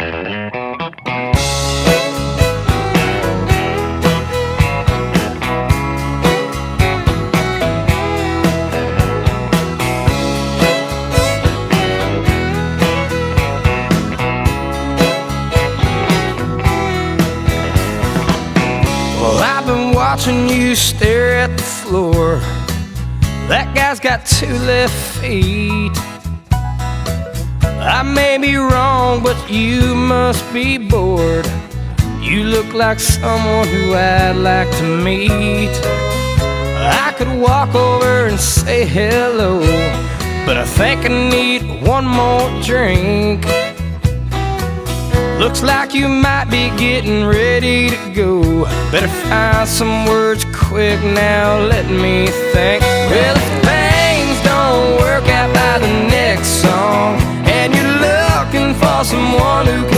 Well, I've been watching you stare at the floor. That guy's got two left feet. I may be wrong, but you must be bored. You look like someone who I'd like to meet. I could walk over and say hello, but I think I need one more drink. Looks like you might be getting ready to go. Better find some words quick now, let me think. someone who can